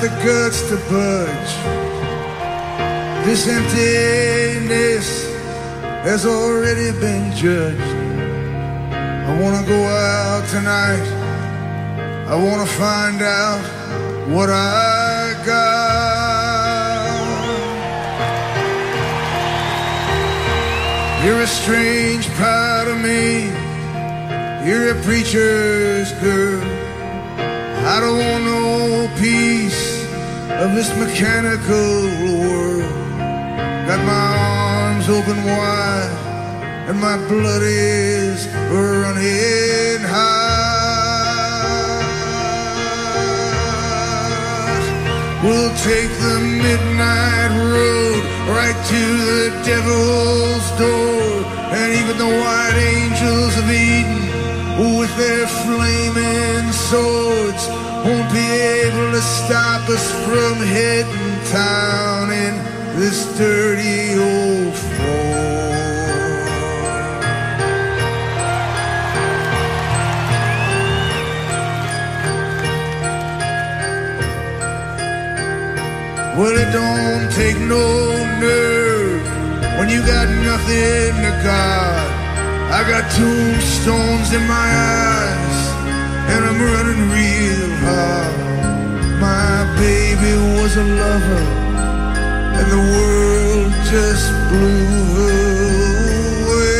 The guts to budge. This emptiness has already been judged. I wanna go out tonight. I wanna find out what I got. You're a strange part of me. You're a preacher's girl. I don't want no piece of this mechanical world. Got my arms open wide and my blood is running high. We'll take the midnight road right to the devil's door, and even the white angels of Eden with their flaming swords won't be able to stop us from hitting town in this dirty old Ford. Well, it don't take no nerve when you got nothing to guard. I got tombstones in my eyes, and I'm running real My baby was a lover, and the world just blew away.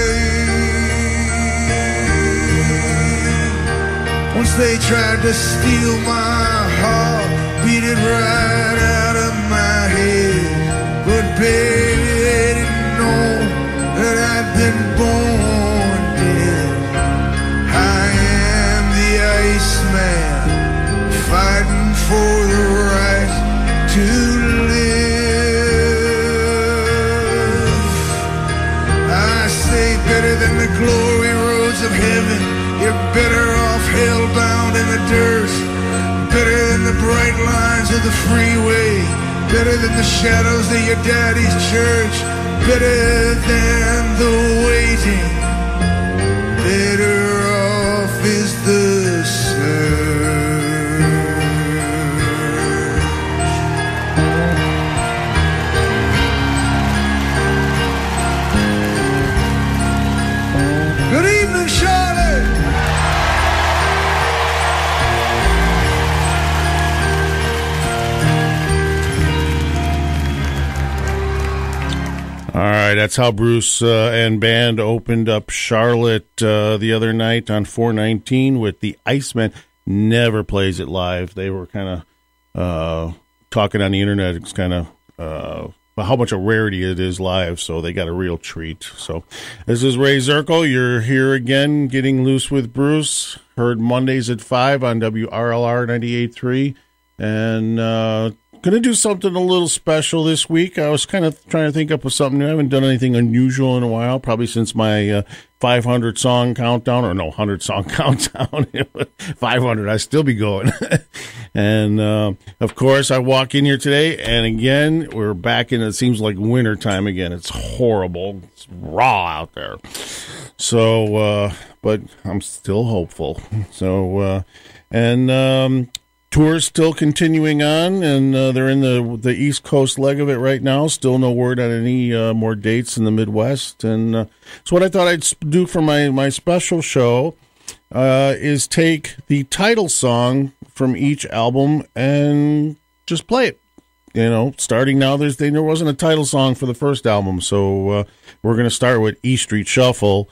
Once they tried to steal my heart, beat it right out of my head. But baby, they didn't know that I'd been born dead. I am the Iceman, fighting for the right to live. I say better than the glory roads of heaven. You're better off hellbound in the dirt. Better than the bright lines of the freeway. Better than the shadows of your daddy's church. Better than the waiting. Right, that's how Bruce uh, and band opened up Charlotte uh, the other night on 419 with the Iceman. Never plays it live. They were kind of uh, talking on the internet. It's kind of uh, how much a rarity it is live, so they got a real treat. So, this is Ray Zirkle. You're here again, getting loose with Bruce. Heard Mondays at five on WRLR 98.3, and uh, Gonna do something a little special this week. I was kind of trying to think up of something. I haven't done anything unusual in a while, probably since my uh, 500 song countdown, or no, 100 song countdown. 500, I still be going. and uh, of course, I walk in here today, and again, we're back in. It seems like winter time again. It's horrible. It's raw out there. So, uh, but I'm still hopeful. So, uh, and um, tour's still continuing on, and uh, they're in the the East Coast leg of it right now. Still no word on any uh, more dates in the Midwest, and uh, so what I thought I'd do for my my special show uh, is take the title song from each album and just play it. You know, starting now, there's there wasn't a title song for the first album, so uh, we're going to start with E Street Shuffle.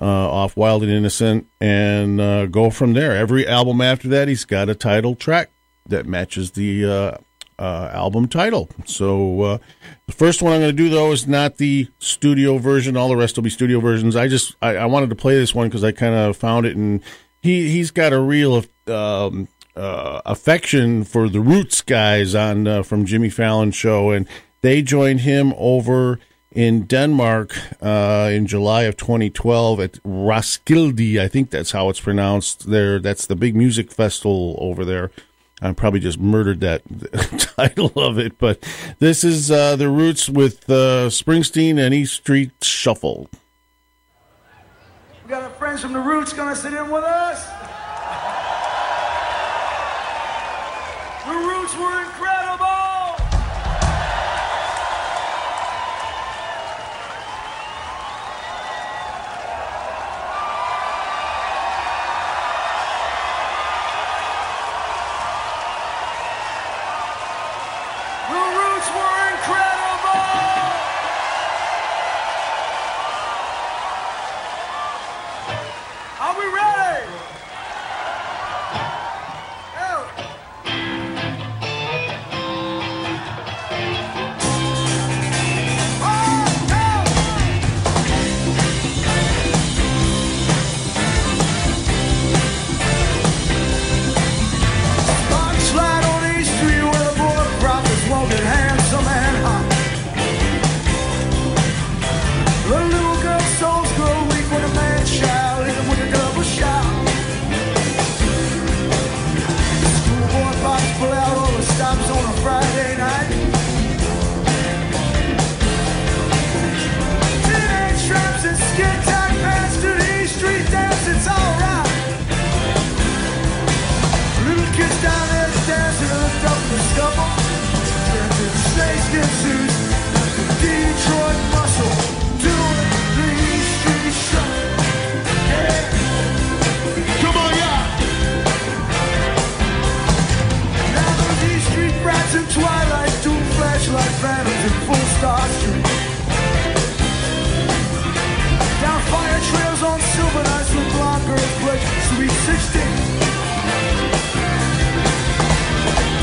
Uh, off Wild and Innocent, and uh, go from there. Every album after that, he's got a title track that matches the uh, uh album title. So uh, the first one I'm going to do though is not the studio version. All the rest will be studio versions. I just I, I wanted to play this one because I kind of found it, and he he's got a real um, uh, affection for the Roots guys on from Jimmy Fallon show, and they joined him over in Denmark uh, in July of 2012 at Roskilde. I think that's how it's pronounced there. That's the big music festival over there. I probably just murdered that title of it, but this is uh, the Roots with uh, Springsteen and East Street Shuffle. We got our friends from the Roots gonna sit in with us. The Roots were incredible. Earthquake Sweet 16.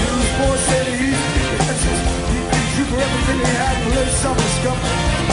Newsboy said he, that's his, he, he, you can represent the happy little self-discovery.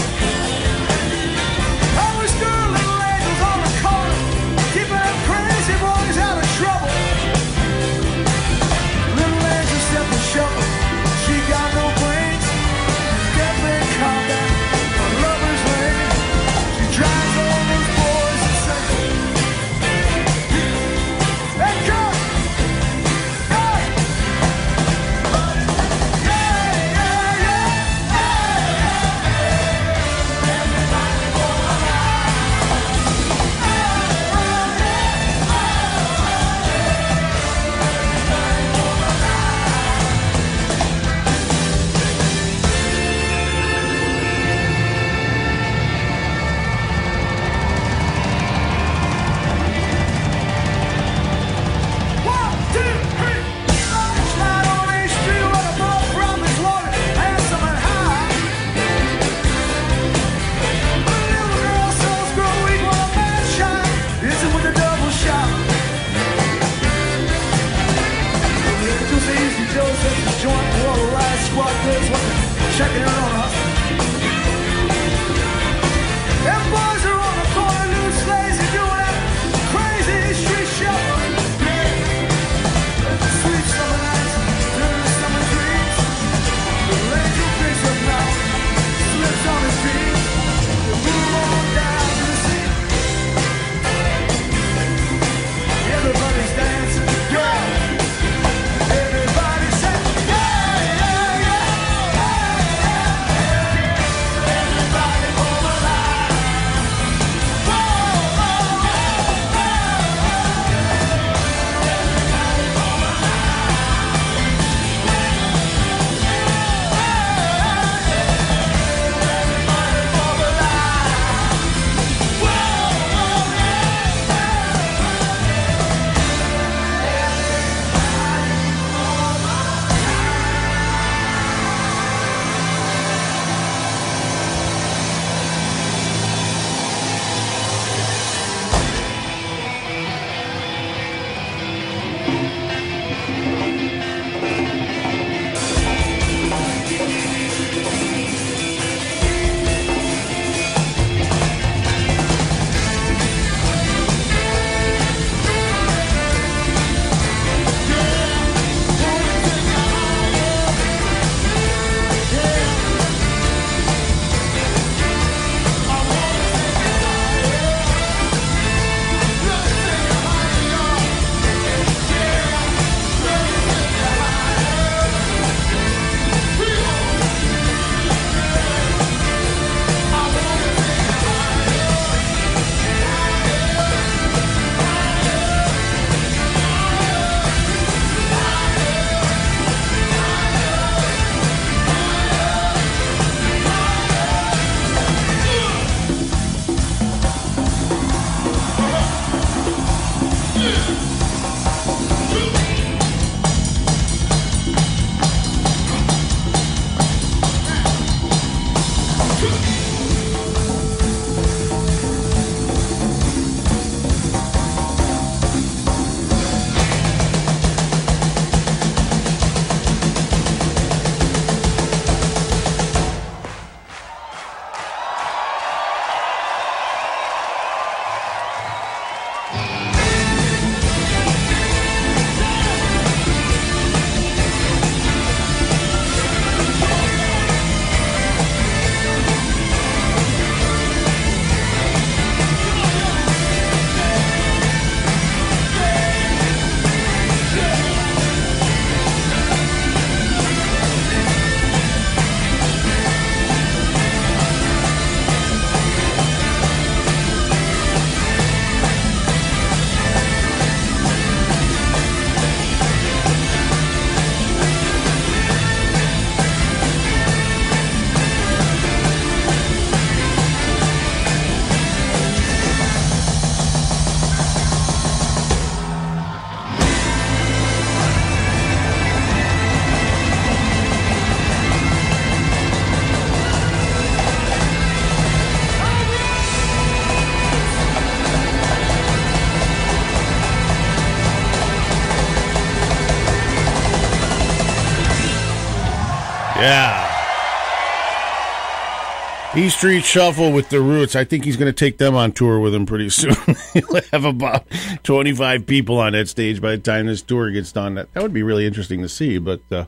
E Street Shuffle with the Roots. I think he's going to take them on tour with him pretty soon. He'll have about 25 people on that stage by the time this tour gets done. That, that would be really interesting to see, but uh,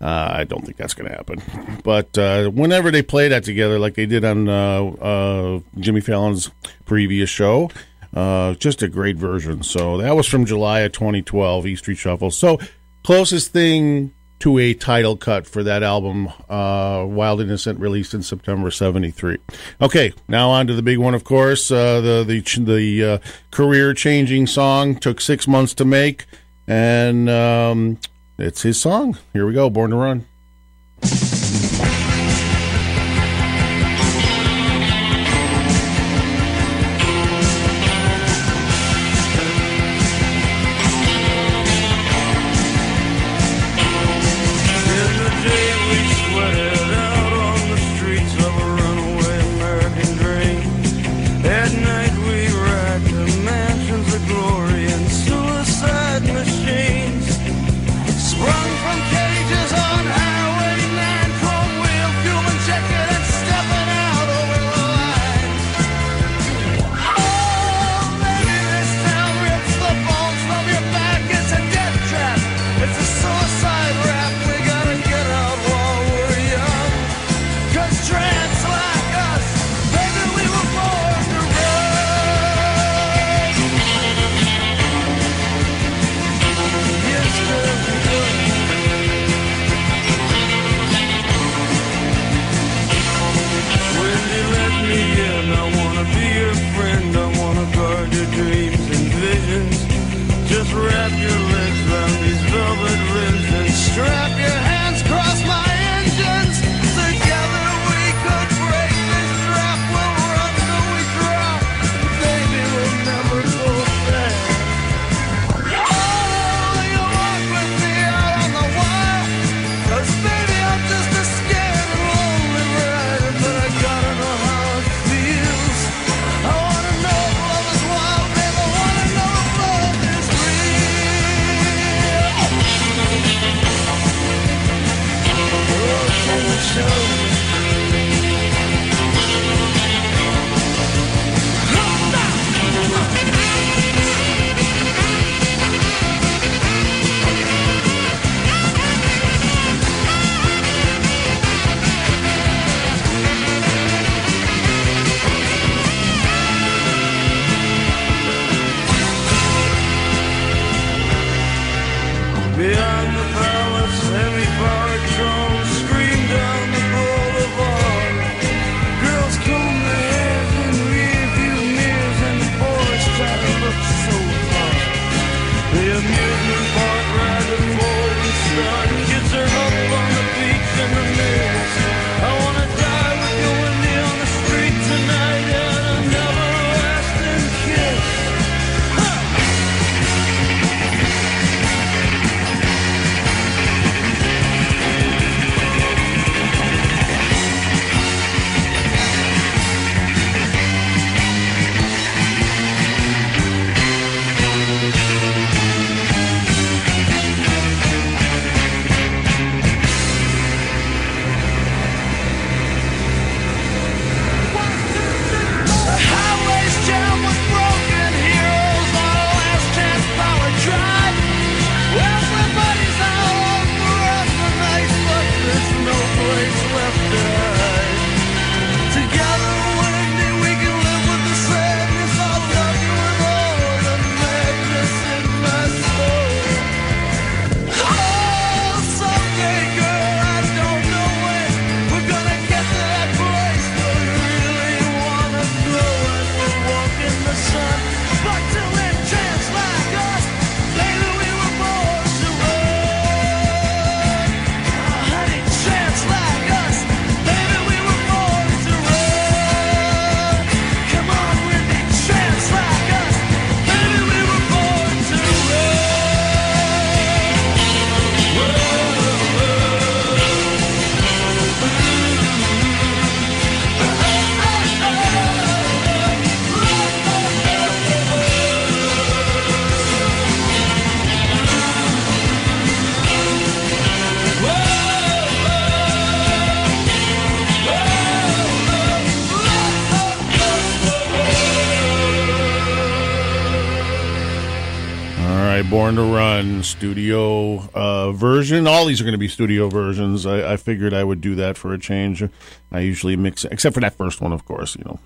uh, I don't think that's going to happen. But uh, whenever they play that together, like they did on uh, uh, Jimmy Fallon's previous show, uh, just a great version. So that was from July of 2012, E Street Shuffle. So closest thing to a title cut for that album, uh, Wild Innocent, released in September '73. Okay, now on to the big one. Of course, uh, the the the uh, career-changing song took six months to make, and um, it's his song. Here we go, Born to Run. Studio uh, version. All these are going to be studio versions. I, I figured I would do that for a change. I usually mix, except for that first one, of course, you know.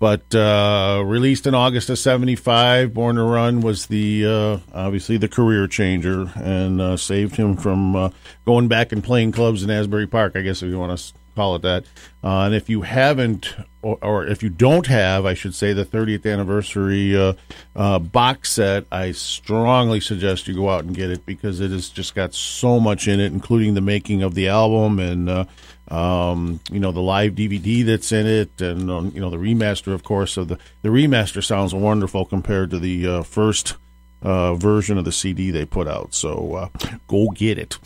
But uh, released in August of '75, Born to Run was the uh, obviously the career changer and uh, saved him from uh, going back and playing clubs in Asbury Park. I guess if you want to call it that. Uh, and if you haven't, or, or if you don't have, I should say, the 30th anniversary uh, uh, box set, I strongly suggest you go out and get it because it has just got so much in it, including the making of the album and. Uh, um, you know the live DVD that's in it, and um, you know the remaster, of course. So the the remaster sounds wonderful compared to the uh, first uh, version of the CD they put out. So uh, go get it.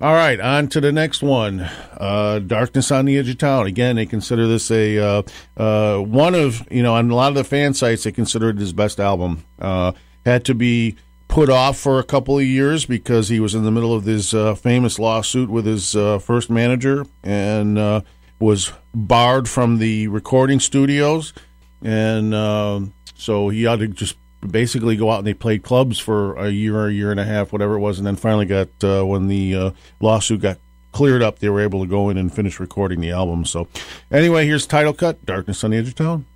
All right, on to the next one. Uh, Darkness on the Edge of Town. Again, they consider this a uh, uh, one of you know on a lot of the fan sites they consider it his best album. Uh, had to be put off for a couple of years because he was in the middle of this famous lawsuit with his first manager and was barred from the recording studios, and um so he had to just basically go out and they played clubs for a year or a year and a half, whatever it was, and then finally got uh, when the uh, lawsuit got cleared up, they were able to go in and finish recording the album. So, anyway, here's title cut: "Darkness on the Edge of Town."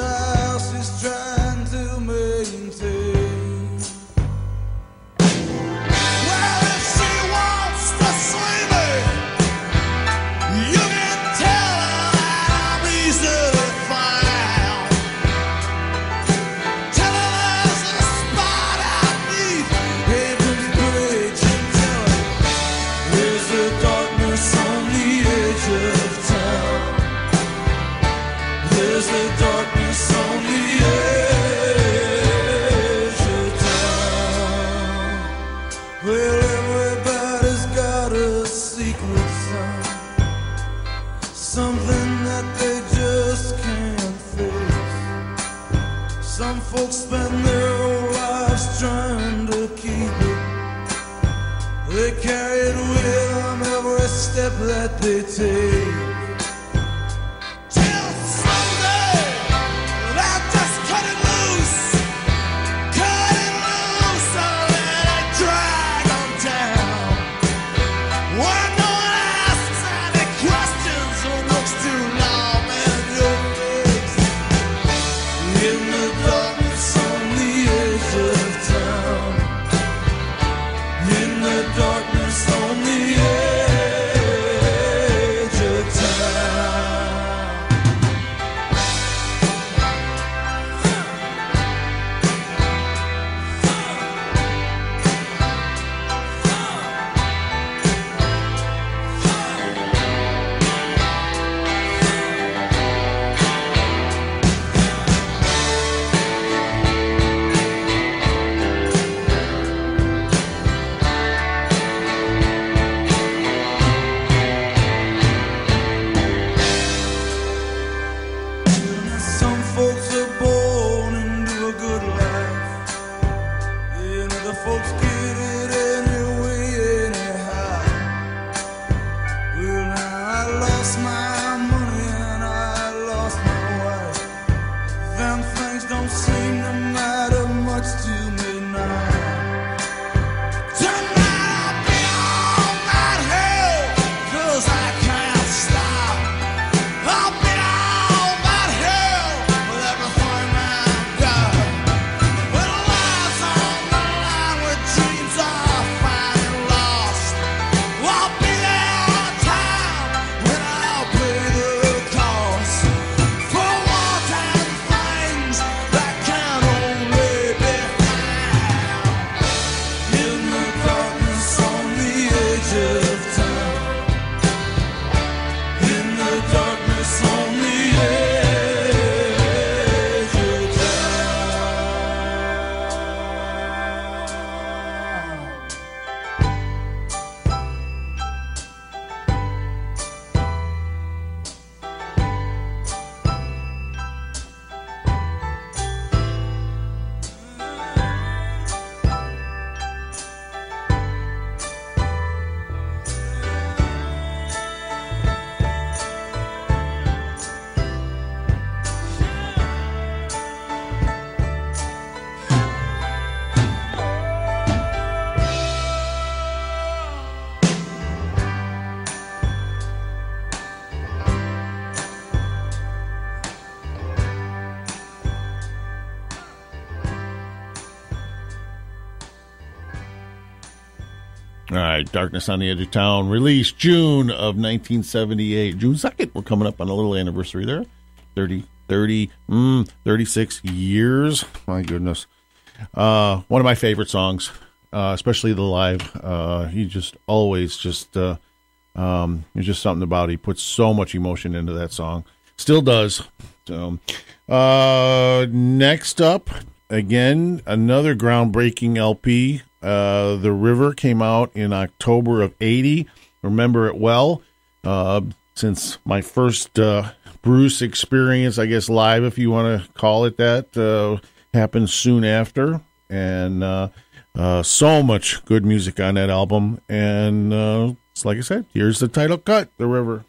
In Darkness on the Edge of Town, released June of 1978. June 2nd, we're coming up on a little anniversary there. 30, 30, mm, 36 years. My goodness. Uh, one of my favorite songs, uh, especially the live. Uh, he just always just, uh, um, there's just something about it. He puts so much emotion into that song. Still does. So, uh, next up, again, another groundbreaking LP uh, the River came out in October of 80. Remember it well. Uh, since my first uh, Bruce experience, I guess live, if you want to call it that, uh, happened soon after. And uh, uh, so much good music on that album. And it's like I said, here's the title cut The River.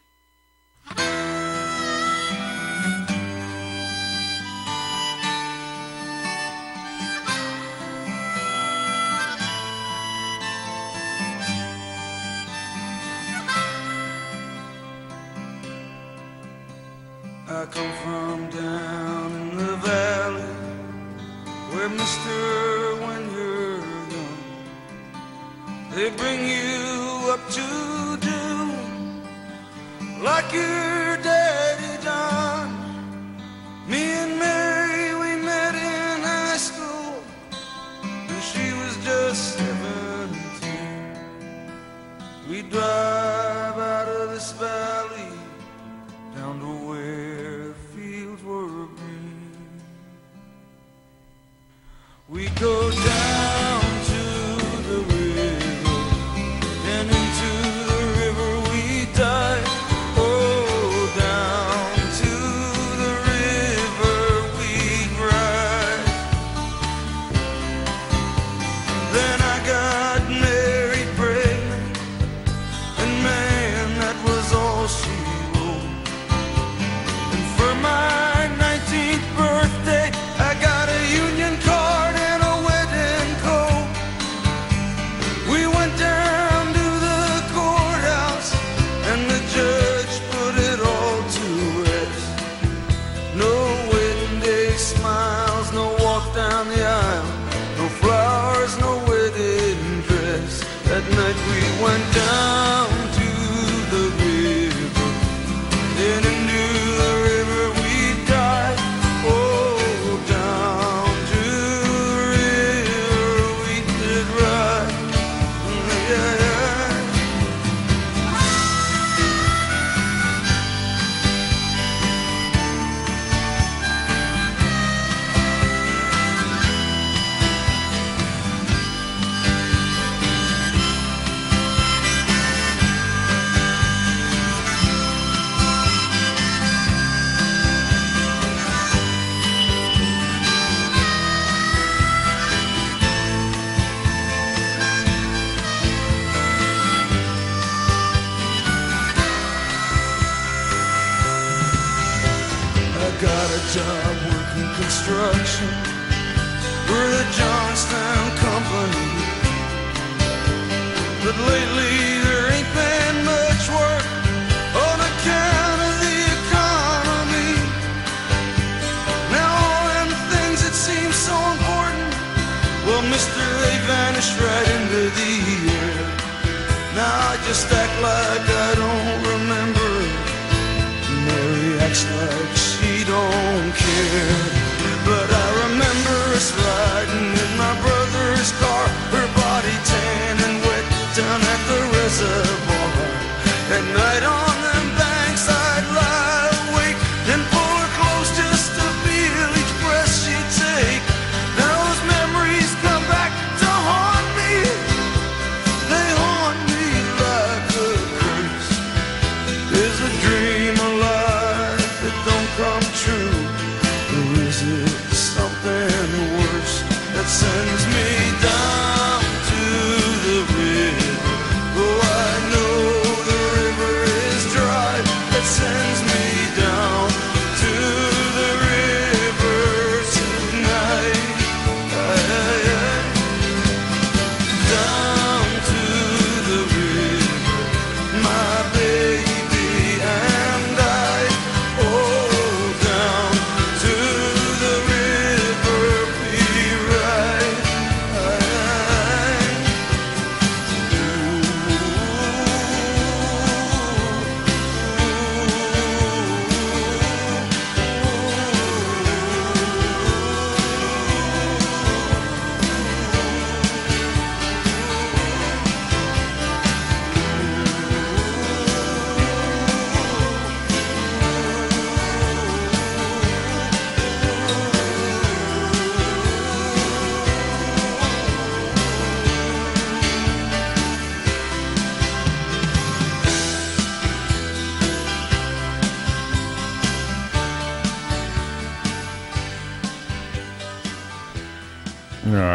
sitting in my brain.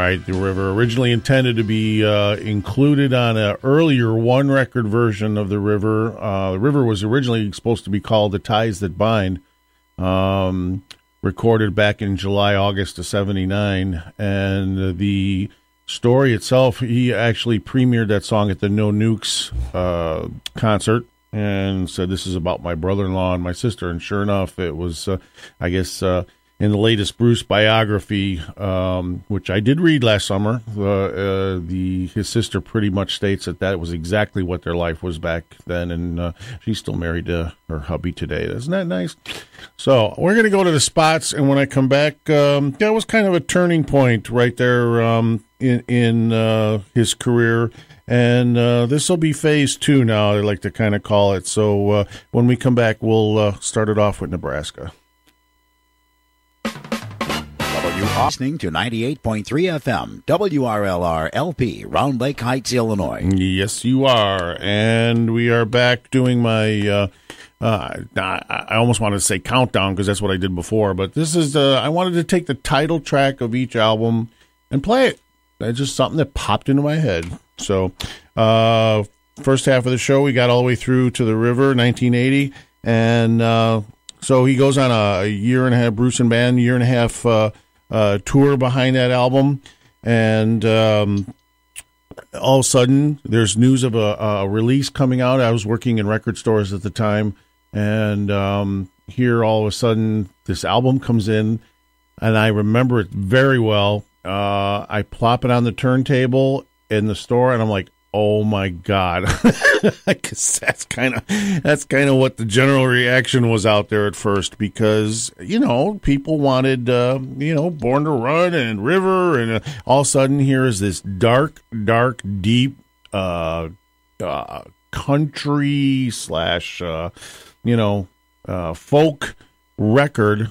Right, the river originally intended to be uh, included on an earlier one record version of the river. Uh, the river was originally supposed to be called "The Ties That Bind," um, recorded back in July, August of '79, and the story itself. He actually premiered that song at the No Nukes uh, concert and said, "This is about my brother-in-law and my sister." And sure enough, it was, uh, I guess, uh, in the latest Bruce biography, um, which I did read last summer. Uh, uh, the his sister pretty much states that that was exactly what their life was back then, and uh, she's still married to her hubby today. Isn't that nice? So we're going to go to the spots, and when I come back, um, that was kind of a turning point right there um, in in uh, his career. And uh, this will be phase two now, I like to kind of call it. So uh, when we come back, we'll start it off with Nebraska. You are listening to 98.3 FM, WRLR LP, Round Lake Heights, Illinois. Yes, you are. And we are back doing my. Uh, uh, I almost wanted to say countdown because that's what I did before, but this is. Uh, I wanted to take the title track of each album and play it. That's just something that popped into my head. So, uh, first half of the show, we got all the way through to the river, 1980, and uh, so he goes on a, a year and a half, Bruce and band, year and a half uh, uh, tour behind that album, and um, all of a sudden there's news of a, a release coming out. I was working in record stores at the time, and um, here all of a sudden this album comes in, and I remember it very well. Uh, I plop it on the turntable in the store, and I'm like, "Oh my god!" Because that's kind of that's kind of what the general reaction was out there at first. Because you know people wanted uh, you know Born to Run and River, and uh, all of a sudden here is this dark, dark, deep uh, uh, country slash uh, you know uh, folk record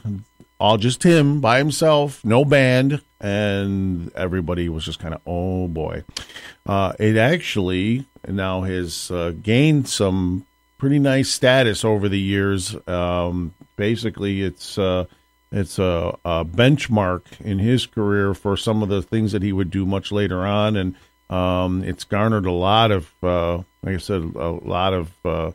all just him by himself, no band, and everybody was just kind of, oh boy. Uh, it actually now has uh, gained some pretty nice status over the years. Um, basically, it's uh, it's a, a benchmark in his career for some of the things that he would do much later on, and um, it's garnered a lot of, uh, like I said, a lot of uh,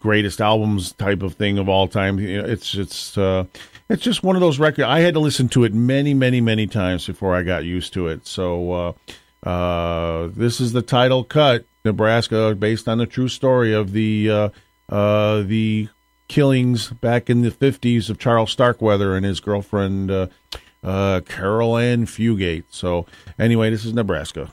greatest albums type of thing of all time. It's it's uh, it's just one of those records. I had to listen to it many, many, many times before I got used to it. So uh, uh, this is the title cut, Nebraska, based on the true story of the uh, uh, the killings back in the fifties of Charles Starkweather and his girlfriend uh, Carol Ann Fugate. So anyway, this is Nebraska.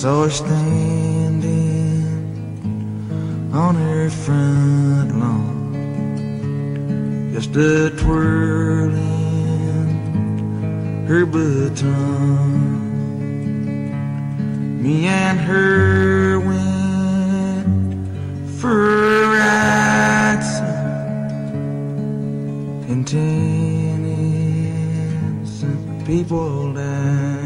Saw her standing on her front lawn, just a twirling her baton. Me and her went for a ride and ten innocent people died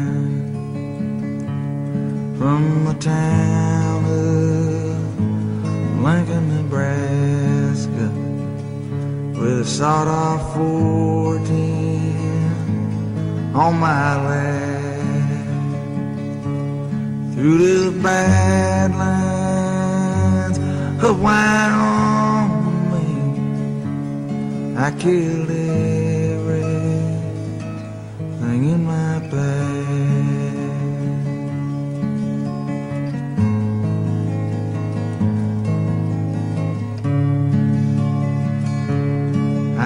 from the town of Lincoln, Nebraska, with a sawed off 14 on my lap. Through the badlands of Wyoming, I killed everything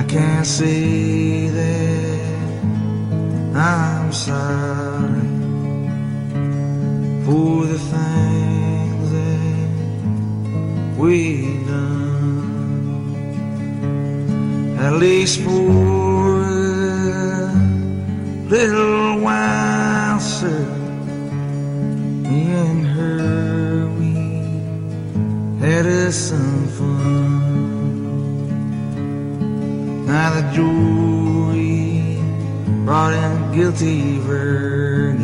can't see that I'm sorry for the things that we've done. At least for a little while, sir, me and her, we had a son. Now the jury brought in a guilty verdict,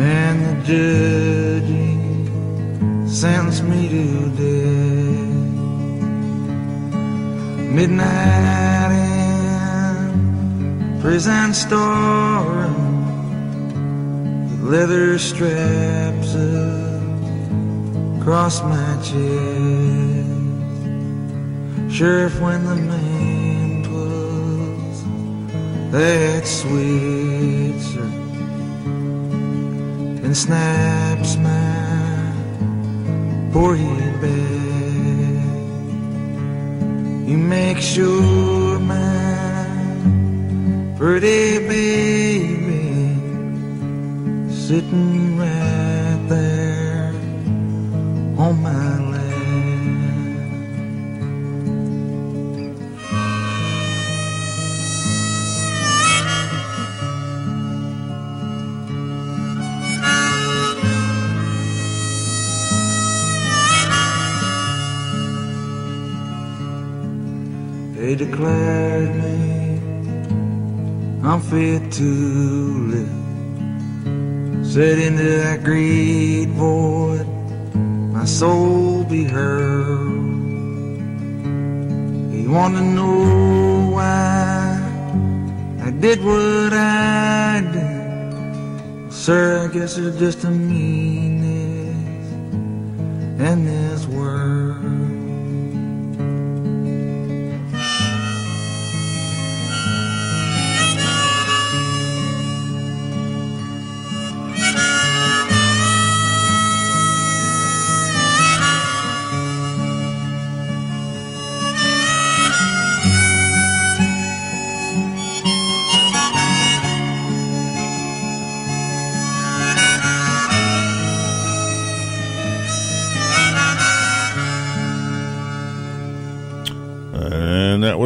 and the judge sentenced me to death. Midnight in prison storeroom, with leather straps across my chest. Sheriff, when the man pulls that switch and snaps my poor head back, you make sure my pretty baby sitting They declared me unfit to live. Said into that great void, my soul be hurled. He wanted to know why I did what I did. Sir, I guess it's just a meanness in this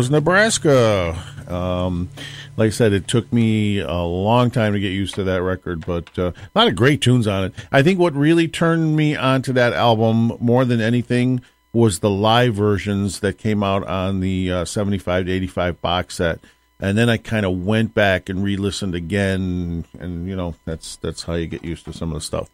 was Nebraska. Um, like I said, it took me a long time to get used to that record, but uh, a lot of great tunes on it. I think what really turned me onto that album more than anything was the live versions that came out on the uh, 75 to 85 box set. And then I kind of went back and re-listened again, and you know that's that's how you get used to some of the stuff.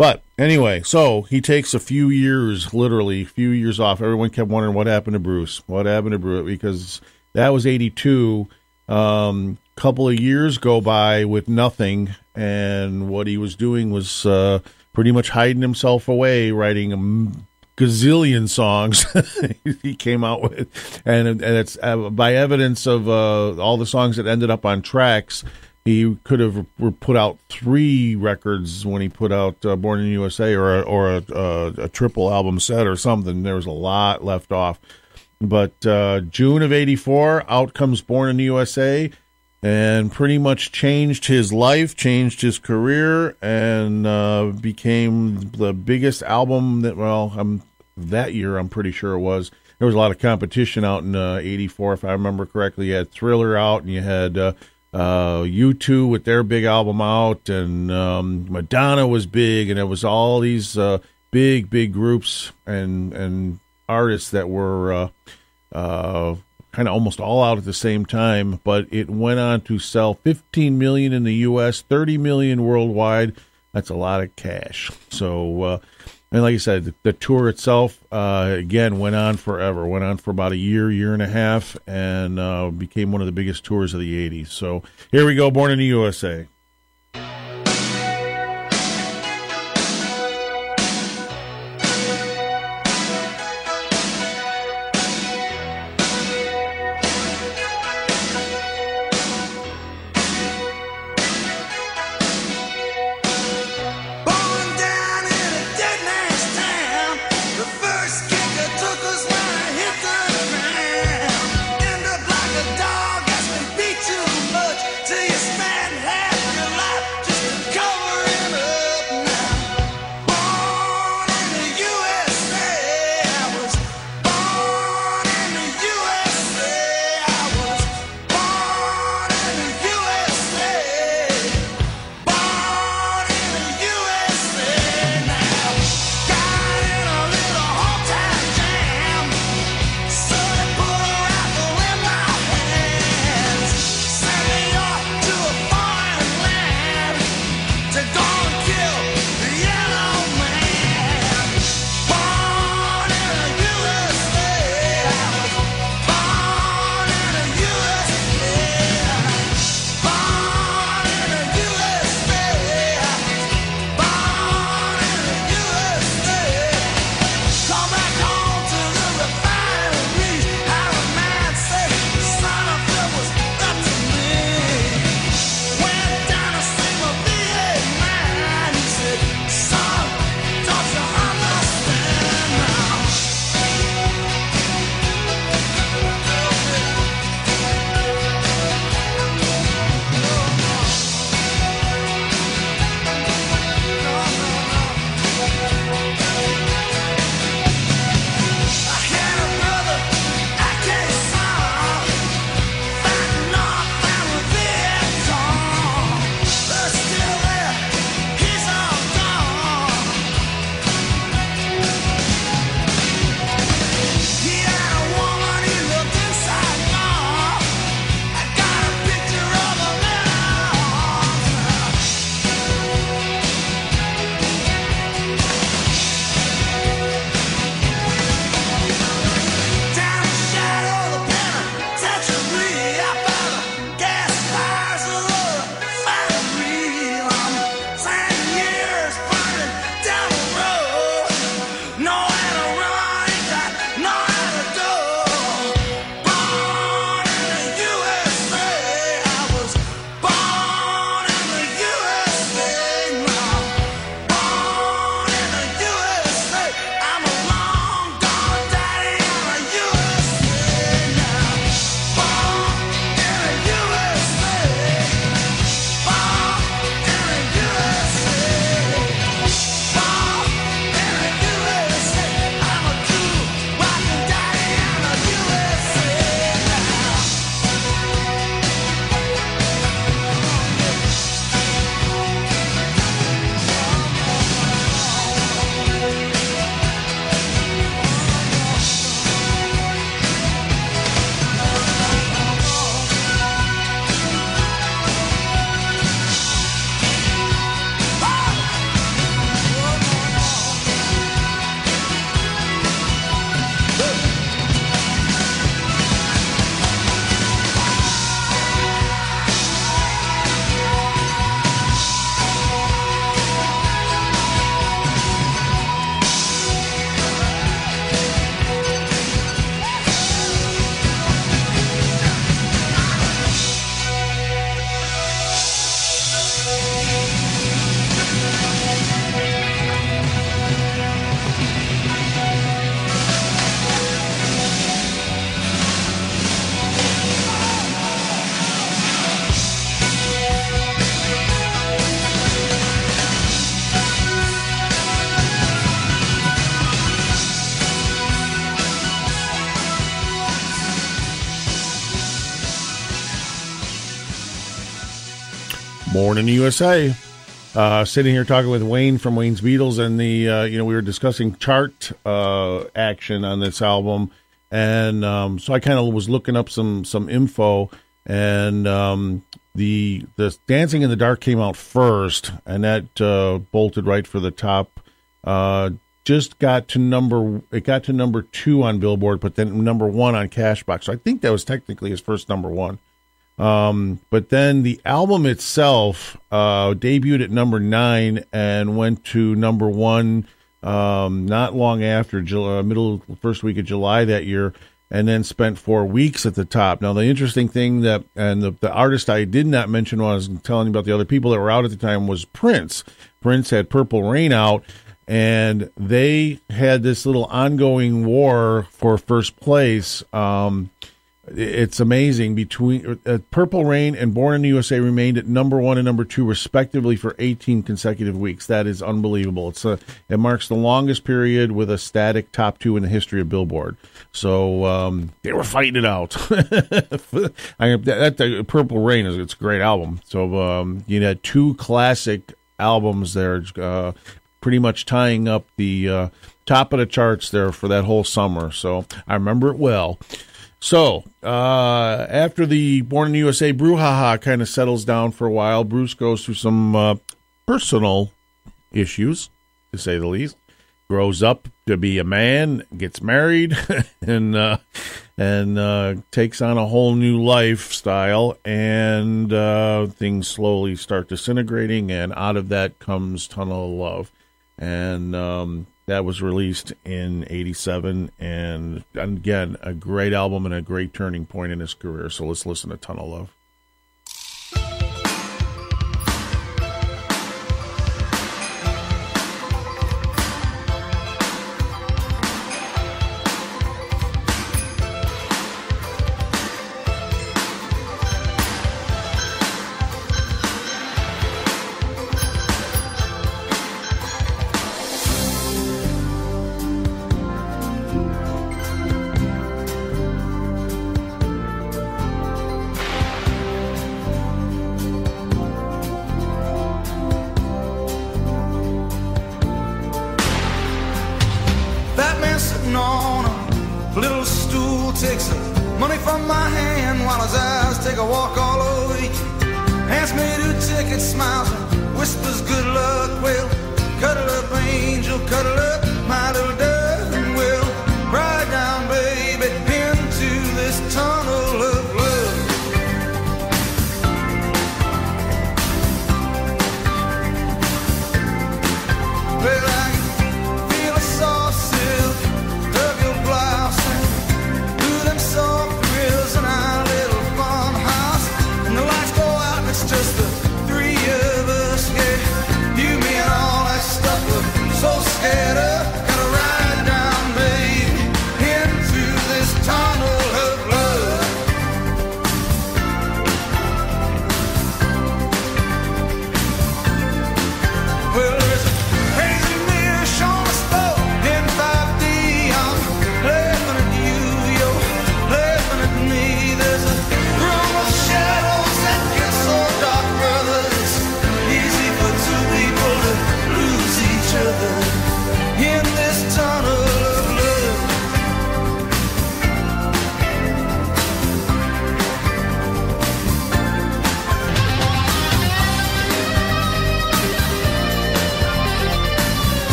But anyway, so he takes a few years, literally a few years off. Everyone kept wondering what happened to Bruce. What happened to Bruce? Because that was '82. Um, couple of years go by with nothing, and what he was doing was uh, pretty much hiding himself away, writing a gazillion songs he came out with, and and it's uh, by evidence of uh, all the songs that ended up on tracks he could have put out three records when he put out uh, Born in the USA or a, or a, a, a triple album set or something. There was a lot left off. But uh, June of '84, out comes Born in the USA, and pretty much changed his life, changed his career, and uh, became the biggest album that well, um, that year I'm pretty sure it was. There was a lot of competition out in '84, if I remember correctly. You had Thriller out, and you had uh, uh, U2 with their big album out, and um, Madonna was big, and it was all these uh, big, big groups and and artists that were uh, uh, kind of almost all out at the same time. But it went on to sell 15 million in the U.S., 30 million worldwide. That's a lot of cash. So. And like I said, the, the tour itself, uh, again, went on forever. Went on for about a year, year and a half, and uh, became one of the biggest tours of the '80s. So here we go, Born in the USA. Morning USA. Uh, sitting here talking with Wayne from Wayne's Beatles, and the uh, you know we were discussing chart uh, action on this album, and um, so I kind of was looking up some some info, and um, the the Dancing in the Dark came out first, and that uh, bolted right for the top. Uh, just got to number it got to number two on Billboard, but then number one on Cashbox. So I think that was technically his first number one. Um, but then the album itself uh, debuted at number nine and went to number one um, not long after July, uh, middle first week of July that year, and then spent four weeks at the top. Now the interesting thing that and the, the artist I did not mention when I was telling you about the other people that were out at the time was Prince. Prince had Purple Rain out. And they had this little ongoing war for first place. Um, it's amazing between uh, Purple Rain and Born in the USA remained at number one and number two respectively for 18 consecutive weeks. That is unbelievable. It's a, it marks the longest period with a static top two in the history of Billboard. So um, they were fighting it out. I, that, that, Purple Rain is it's a great album. So um, you had two classic albums there, uh, pretty much tying up the uh, top of the charts there for that whole summer. So I remember it well. So, uh, after the Born in the USA brouhaha kind of settles down for a while, Bruce goes through some uh, personal issues, to say the least. Grows up to be a man, gets married, and uh, and uh, takes on a whole new lifestyle, and uh, things slowly start disintegrating, and out of that comes Tunnel of Love, and um, that was released in 87 and again a great album and a great turning point in his career so let's listen to tunnel love little stool takes money from my hand while his eyes take a walk all over you. Hands me two tickets, smiles and whispers good luck. Well, cuddle up, angel, cuddle up, my little dove,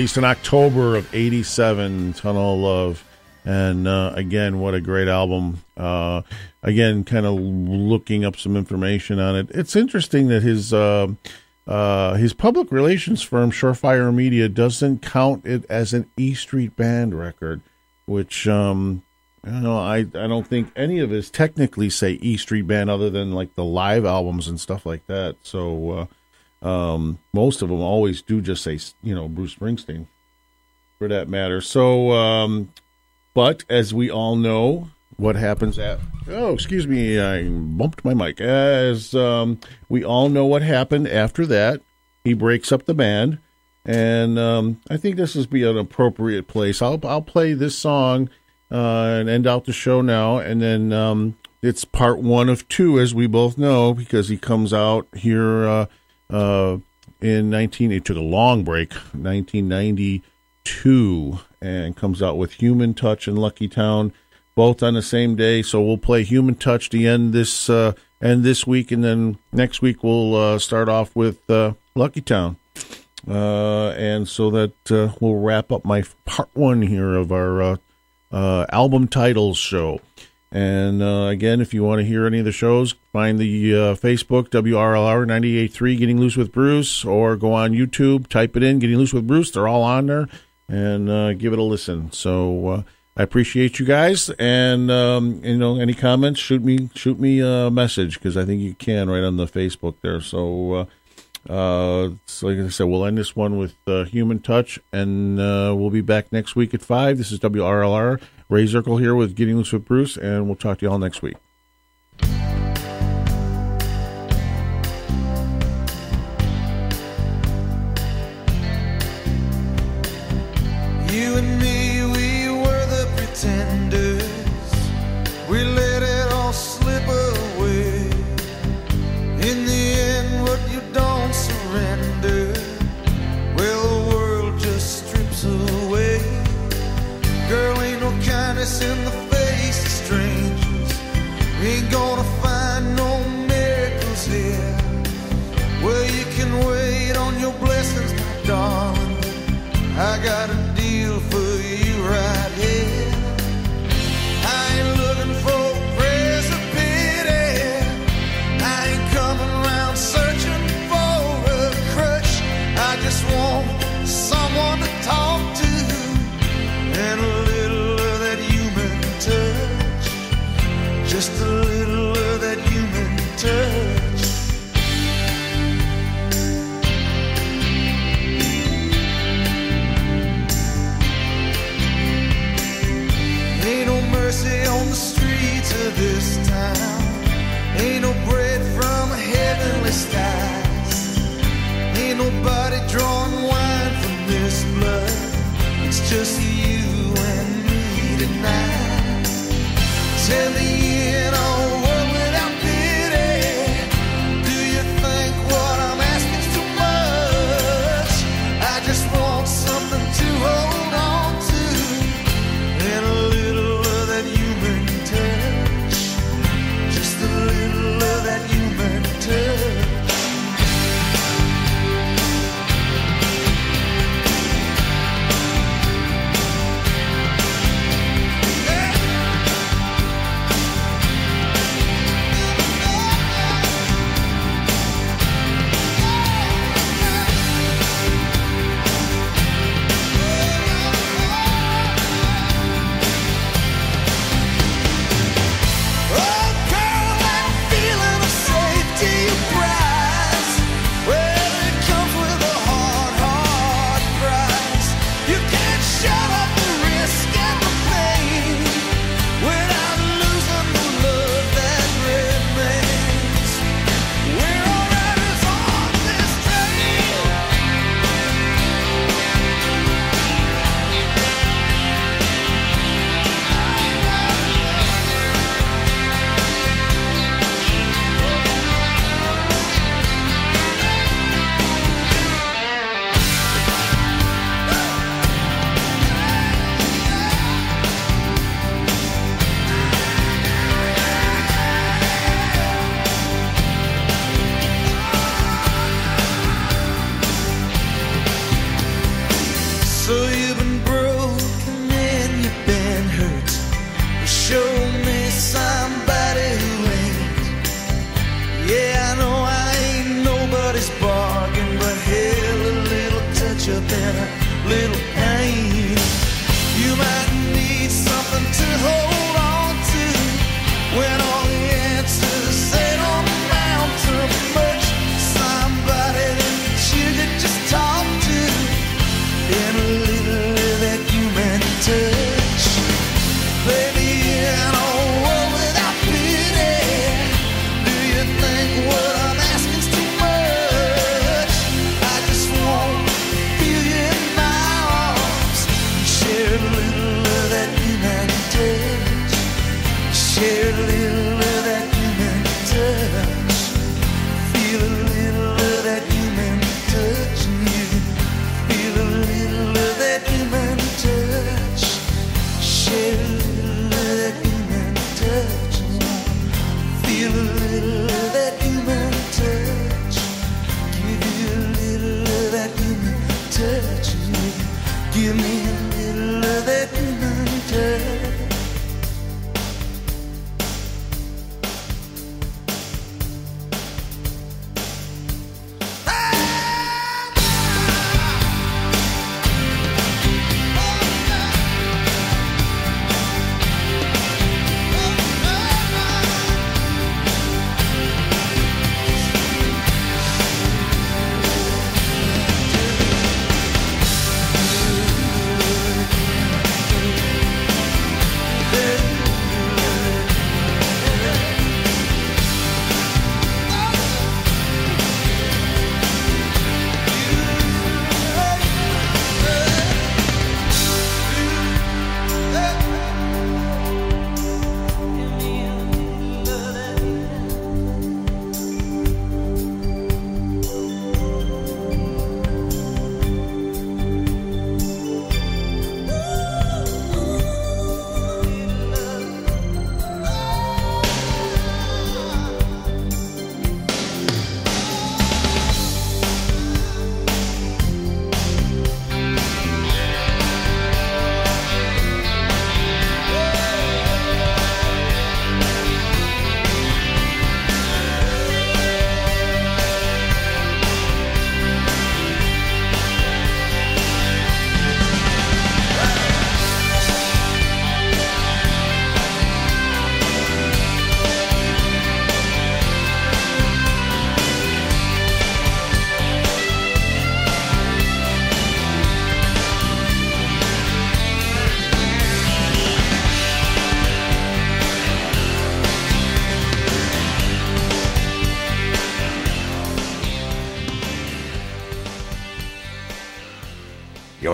released in October of '87. Tunnel of Love, and uh, again, what a great album. Uh, again, kind of looking up some information on it. It's interesting that his. Uh, uh, his public relations firm, Surefire Media, doesn't count it as an E Street Band record, which um, I don't know. I I don't think any of his technically say E Street Band, other than like the live albums and stuff like that. So uh, um, most of them always do just say you know Bruce Springsteen, for that matter. So, um, but as we all know, what happens at oh excuse me i bumped my mic. As um, we all know what happened after that he breaks up the band. And um, i think this is be an appropriate place. I'll i'll play this song uh, and end out the show now. And then um, it's part one of two as we both know because he comes out here uh, uh, in 19 it took a long break 1992 and comes out with human touch and lucky town both on the same day. So we'll play Human Touch the end this uh, end this week, and then next week we'll uh, start off with uh, Lucky Town. Uh, and so that uh, we'll wrap up my part one here of our album titles show. And uh, again, if you want to hear any of the shows, find the uh, Facebook WRLR 98.3 Getting Loose with Bruce, or go on YouTube, type it in Getting Loose with Bruce. They're all on there, and uh, give it a listen. So uh, I appreciate you guys, and um, you know any comments, shoot me shoot me a message because I think you can right on the Facebook there. So. Uh, so like I said, we'll end this one with uh, Human Touch, and uh, we'll be back next week at 5. This is WRLR. Ray Zirkle here with Getting Loose with Bruce, and we'll talk to you all next week.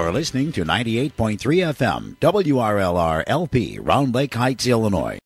You're listening to 98.3 FM, WRLR LP, Round Lake Heights, Illinois.